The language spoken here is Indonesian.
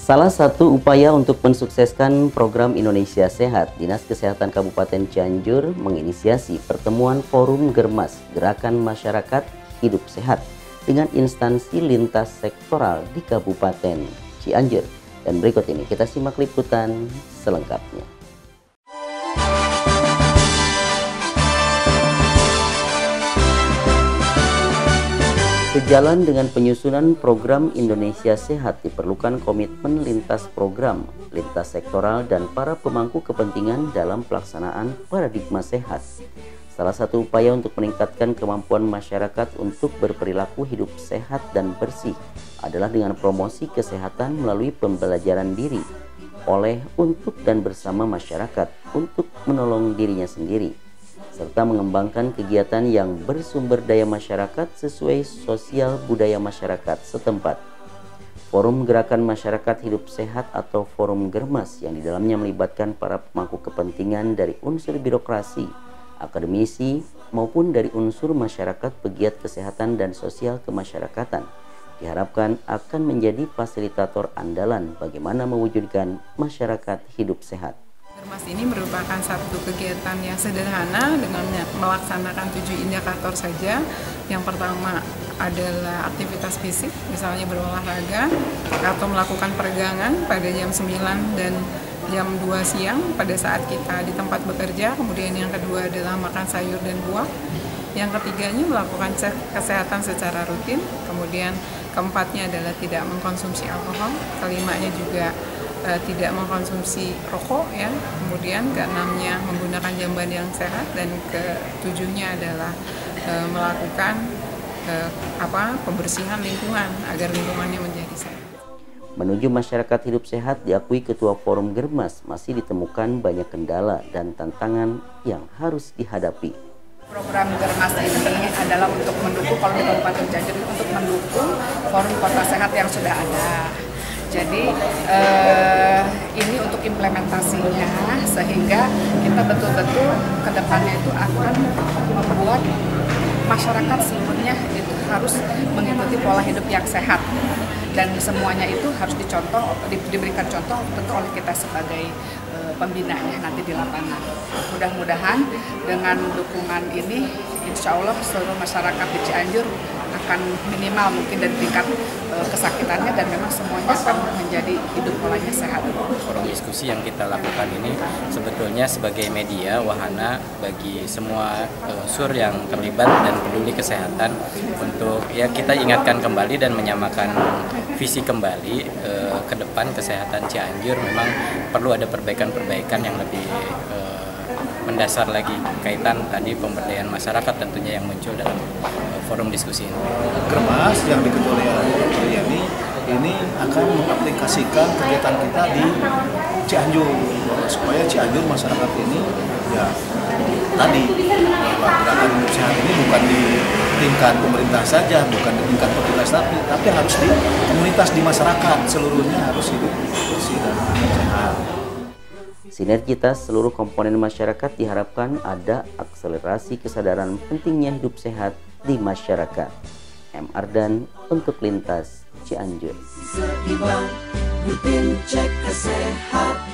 Salah satu upaya untuk mensukseskan program Indonesia Sehat, Dinas Kesehatan Kabupaten Cianjur menginisiasi pertemuan Forum Germas Gerakan Masyarakat Hidup Sehat dengan instansi lintas sektoral di Kabupaten Cianjur. Dan berikut ini kita simak liputan selengkapnya. Sejalan dengan penyusunan program Indonesia Sehat diperlukan komitmen lintas program, lintas sektoral, dan para pemangku kepentingan dalam pelaksanaan paradigma sehat. Salah satu upaya untuk meningkatkan kemampuan masyarakat untuk berperilaku hidup sehat dan bersih adalah dengan promosi kesehatan melalui pembelajaran diri oleh, untuk, dan bersama masyarakat untuk menolong dirinya sendiri serta mengembangkan kegiatan yang bersumber daya masyarakat sesuai sosial budaya masyarakat setempat. Forum Gerakan Masyarakat Hidup Sehat atau Forum Germas yang di dalamnya melibatkan para pemangku kepentingan dari unsur birokrasi, akademisi, maupun dari unsur masyarakat pegiat kesehatan dan sosial kemasyarakatan diharapkan akan menjadi fasilitator andalan bagaimana mewujudkan masyarakat hidup sehat. Germas ini merupakan satu kegiatan yang sederhana dengan melaksanakan tujuh indikator saja. Yang pertama adalah aktivitas fisik, misalnya berolahraga atau melakukan peregangan pada jam 9 dan jam 2 siang pada saat kita di tempat bekerja. Kemudian yang kedua adalah makan sayur dan buah. Yang ketiganya melakukan kesehatan secara rutin. Kemudian keempatnya adalah tidak mengkonsumsi alkohol. Kelimanya juga uh, tidak mengkonsumsi rokok ya kemudian keenamnya menggunakan jamban yang sehat dan ketujuhnya adalah uh, melakukan uh, apa pembersihan lingkungan agar lingkungannya menjadi sehat. Menuju masyarakat hidup sehat diakui Ketua Forum Germas masih ditemukan banyak kendala dan tantangan yang harus dihadapi. Program Germas ini adalah untuk mendukung kalau di Kabupaten Cianjur untuk mendukung forum kota sehat yang sudah ada jadi uh, ini untuk implementasinya sehingga kita betul-betul ke depannya itu akan membuat masyarakat seluruhnya itu harus mengikuti pola hidup yang sehat dan semuanya itu harus dicontoh di, diberikan contoh tentu oleh kita sebagai uh, pembinanya nanti di lapangan. Mudah-mudahan dengan dukungan ini insya Allah seluruh masyarakat di Cianjur akan minimal mungkin dari tingkat uh, kesakitannya dan memang semuanya akan menjadi hidup polanya sehat. Forum diskusi yang kita lakukan ini sebetulnya sebagai media wahana bagi semua unsur yang terlibat dan peduli kesehatan untuk ya kita ingatkan kembali dan menyamakan visi kembali uh, ke depan kesehatan Cianjur memang perlu ada perbaikan-perbaikan yang lebih uh, mendasar lagi kaitan tadi pemberdayaan masyarakat tentunya yang muncul dalam uh, forum diskusi ini. Germas yang diketuai oleh akan mengaplikasikan kegiatan kita di Cianjur supaya Cianjur masyarakat ini ya tadi gerakan hidup sehat ini bukan di tingkat pemerintah saja, bukan di tingkat petugas tapi tapi harus di komunitas di masyarakat seluruhnya harus hidup bersih dan sehat. Sinergitas seluruh komponen masyarakat diharapkan ada akselerasi kesadaran pentingnya hidup sehat di masyarakat. M. Ardan untuk Lintas Cianjur. rutin cek kesehatan.